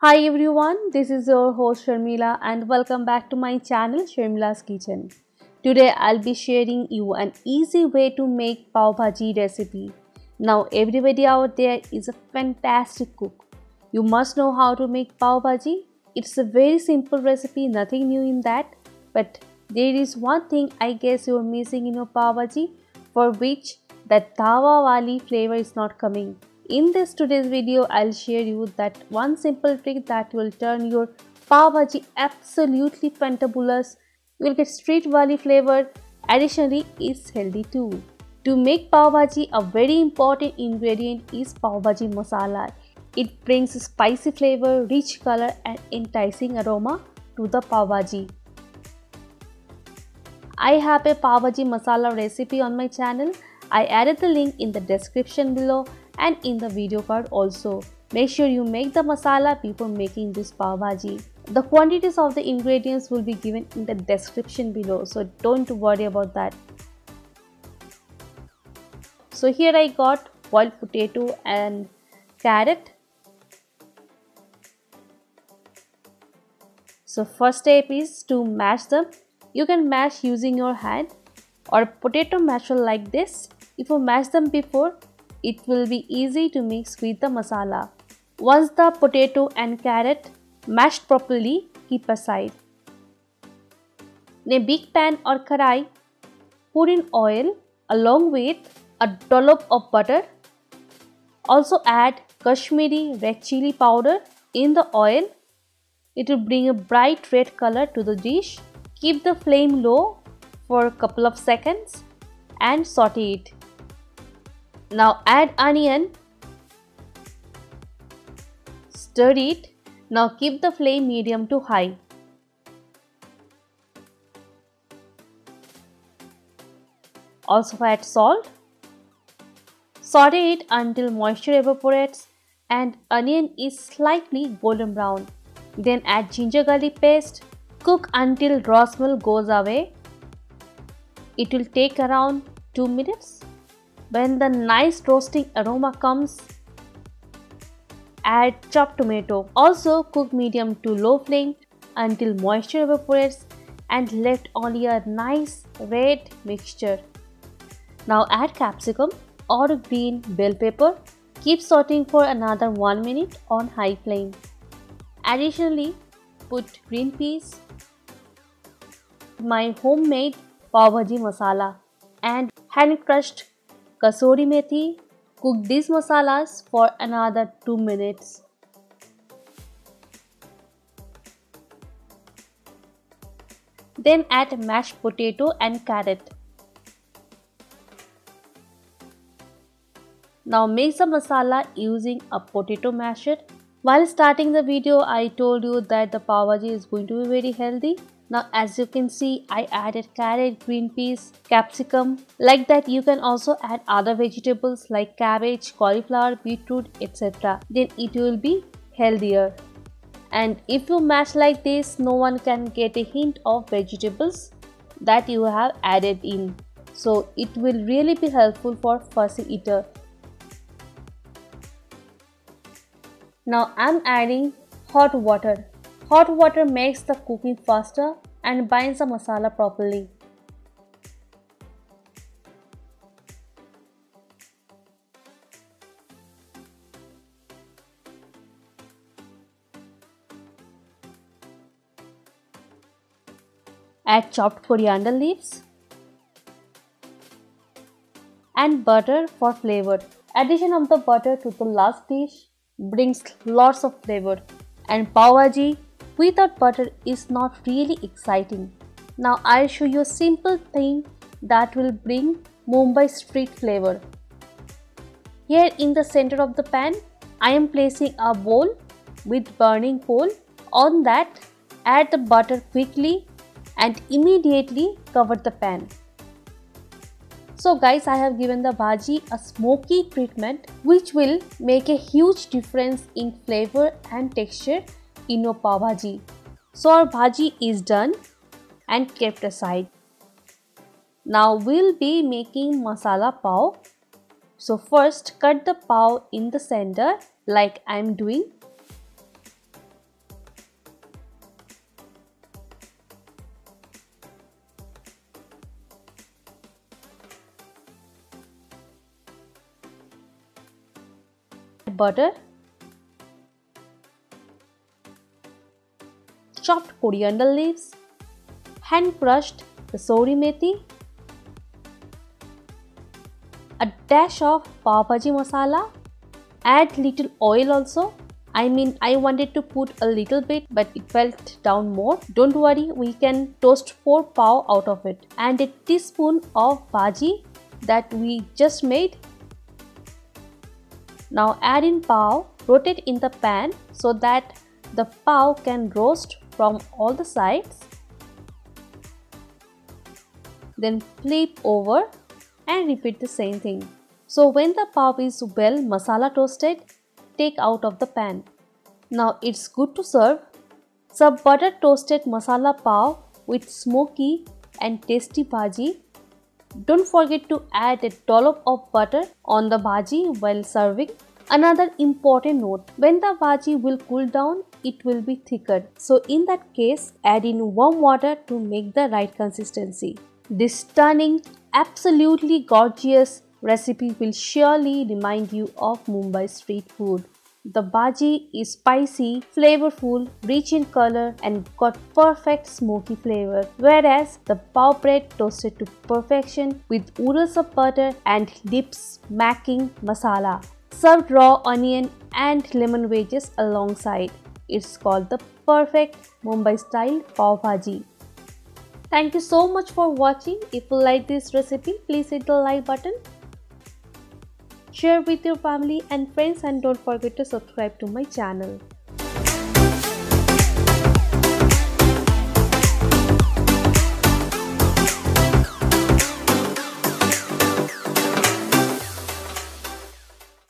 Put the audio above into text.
Hi everyone, this is your host Sharmila and welcome back to my channel Sharmila's Kitchen. Today I'll be sharing you an easy way to make pav bhaji recipe. Now everybody out there is a fantastic cook. You must know how to make pav bhaji. It's a very simple recipe, nothing new in that. But there is one thing I guess you're missing in your pav bhaji for which that tawa wali flavor is not coming. In this today's video, I'll share you that one simple trick that will turn your pav bhaji absolutely fantabulous. You will get street wali flavor. Additionally, it's healthy too. To make pav bhaji, a very important ingredient is pav bhaji masala. It brings spicy flavor, rich color and enticing aroma to the pav bhaji. I have a pav bhaji masala recipe on my channel. I added the link in the description below and in the video card also. Make sure you make the masala before making this pav bhaji. The quantities of the ingredients will be given in the description below so don't worry about that. So here I got boiled potato and carrot. So first step is to mash them. You can mash using your hand or potato masher like this. If you mash them before, it will be easy to mix with the masala. Once the potato and carrot mashed properly, keep aside. In a big pan or karai, put in oil along with a dollop of butter. Also add Kashmiri red chili powder in the oil. It will bring a bright red color to the dish. Keep the flame low for a couple of seconds and saute it. Now add onion. Stir it. Now keep the flame medium to high. Also add salt. Saute it until moisture evaporates and onion is slightly golden brown. Then add ginger garlic paste. Cook until raw smell goes away. It will take around 2 minutes. When the nice roasting aroma comes, add chopped tomato. Also cook medium to low flame until moisture evaporates and left only a nice red mixture. Now add capsicum or green bell pepper. Keep sauteing for another 1 minute on high flame. Additionally, put green peas, my homemade pav masala and hand crushed kasuri methi. Cook these masalas for another 2 minutes. Then add mashed potato and carrot. Now mix the masala using a potato masher. While starting the video, I told you that the pav bhaji is going to be very healthy. Now as you can see I added carrot, green peas, capsicum. Like that you can also add other vegetables like cabbage, cauliflower, beetroot etc. Then it will be healthier. And if you mash like this no one can get a hint of vegetables that you have added in. So it will really be helpful for fussy eater. Now I'm adding hot water Hot water makes the cooking faster and binds the masala properly. Add chopped coriander leaves and butter for flavor. Addition of the butter to the last dish brings lots of flavor and pav without butter is not really exciting. Now I'll show you a simple thing that will bring Mumbai street flavor. Here in the center of the pan, I am placing a bowl with burning coal. On that, add the butter quickly and immediately cover the pan. So guys, I have given the bhaji a smoky treatment which will make a huge difference in flavor and texture in our pav bhaji. So our bhaji is done and kept aside. Now we'll be making masala pav. So first cut the pav in the center like I'm doing. butter chopped coriander leaves, hand crushed kasuri methi, a dash of pav bhaji masala, add little oil also I mean, I wanted to put a little bit, but it felt down more. Don't worry, we can toast 4 pav out of it. And a teaspoon of bhaji that we just made. Now add in pav, rotate in the pan so that the pav can roast from all the sides. Then flip over and repeat the same thing. So when the pav is well masala toasted, take out of the pan. Now it's good to serve. Serve butter toasted masala pav with smoky and tasty bhaji. Don't forget to add a dollop of butter on the bhaji while serving. Another important note, when the bhaji will cool down, it will be thicker. So in that case, add in warm water to make the right consistency. This stunning, absolutely gorgeous recipe will surely remind you of Mumbai street food. The bhaji is spicy, flavorful, rich in color and got perfect smoky flavor whereas the pav bread toasted to perfection with oodles of butter and lip smacking masala. Served raw onion and lemon wedges alongside. It's called the perfect Mumbai style pav bhaji. Thank you so much for watching. If you like this recipe, please hit the like button share with your family and friends and don't forget to subscribe to my channel.